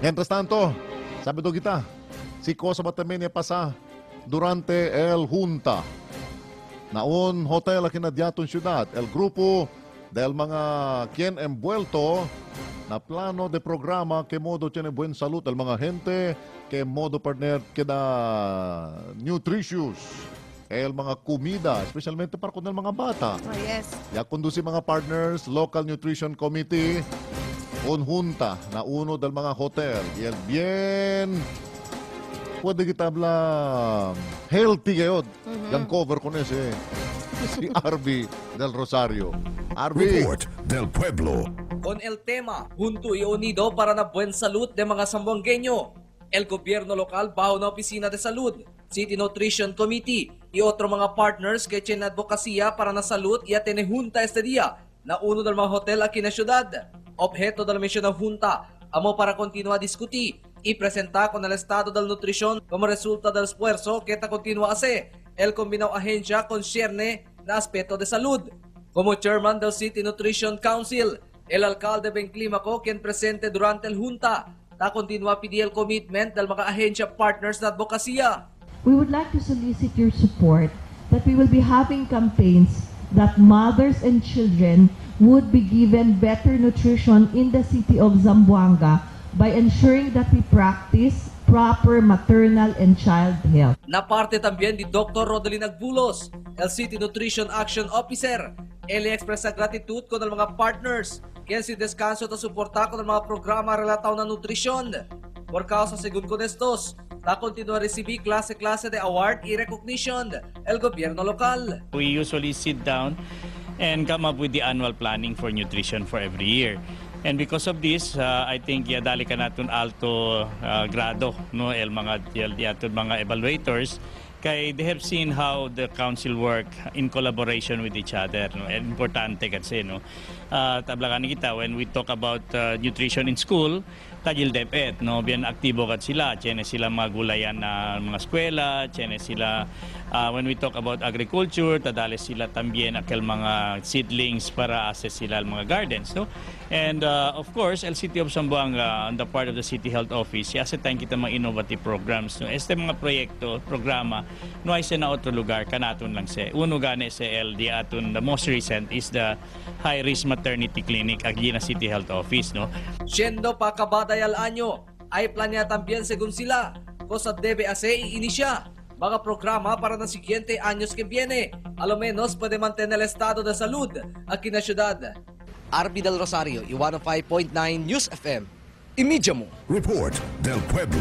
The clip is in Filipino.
Mientras tanto, sabi to kita, si Cosa también pasa durante el junta na un hotel aquí na diaton syudad. El grupo del mga quien envuelto na plano de programa que modo tiene buen salud el mga gente que modo partner que da nutritious el mga comida, especialmente para con el mga bata. Oh, yes. Ya conduce mga partners, Local Nutrition Committee, un junta na uno del mga hotel. Y el bien, pwede kita habla healthy kayo. Yang cover ko na si, si Arby del Rosario. Arby, Report del Pueblo. Con el tema Junto y Unido para na buen salud de mga Sambuangueño, el gobierno local bajo na Opisina de Salud, City Nutrition Committee y otro mga partners que tienen advocacia para na salud y atene junta este día na uno del mga hotel aquí na ciudad. Objeto de la misión ng junta amo para continuar a discutir y presentar con el estado del nutrición como resultado del esfuerzo que esta continúa a hacer el combinado agencia concierne na aspecto de salud. Como chairman del City Nutrition Council, el alcalde Ben Climaco, quien presente durante el junta, ta continúa a pedir el commitment del mga ahensya partners na advokasya. we would like to solicit your support that we will be having campaigns that mothers and children would be given better nutrition in the city of Zamboanga by ensuring that we practice proper maternal and child health. Na parte también di Dr. Rodelin Agbulos, el City Nutrition Action Officer. Ele expresa gratitud con el mga partners, quien si descanso ta suporta con el mga programa relataw na nutrisyon. Por causa, según con estos, ta continúa a recibir klase-klase de award y recognition el gobierno lokal. We usually sit down and come up with the annual planning for nutrition for every year. And because of this, uh, I think yadali ka natin alto uh, grado no el mga yatud mga evaluators kay they have seen how the council work in collaboration with each other no? And importante kasi no? Uh, tablakan kita when we talk about uh, nutrition in school tajil depet no? Bien aktibo kat sila tiene sila mga gulayan na mga eskwela tiene sila uh, when we talk about agriculture tadali sila tambien akel mga seedlings para assess sila mga gardens no? And uh, of course el city of Zamboanga on the part of the city health office yasa tayong kita mga innovative programs no? Este mga proyekto programa no ay sa na otro lugar kanaton lang se uno gani sa el di aton the most recent is the high risk maternity clinic agi na city health office no Siendo pa kabaday al año, ay planea también según sila, cosa debe hacer y inicia mga programa para ng siguiente años que viene. A lo menos puede mantener el estado de salud aquí na ciudad. Arby del Rosario, y 105.9 News FM. Imidya mo. Report del Pueblo.